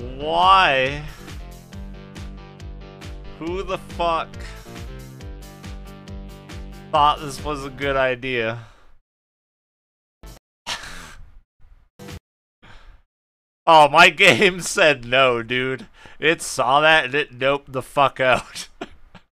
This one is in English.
Why? Who the fuck thought this was a good idea? oh, my game said no, dude. It saw that and it noped the fuck out.